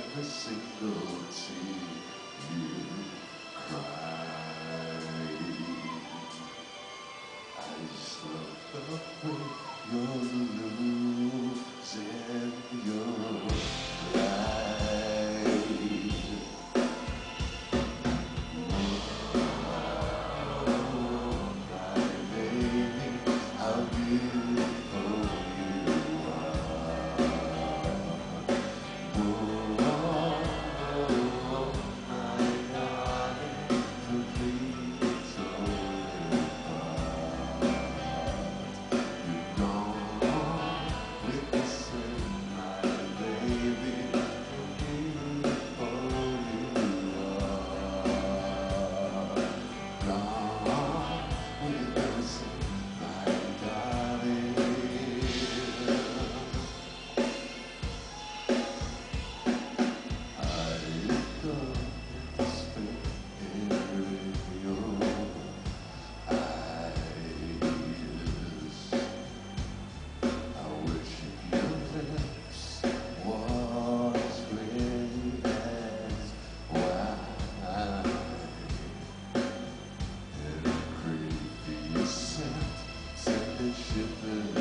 every single tear you cry, I just love the way you're give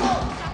Oh!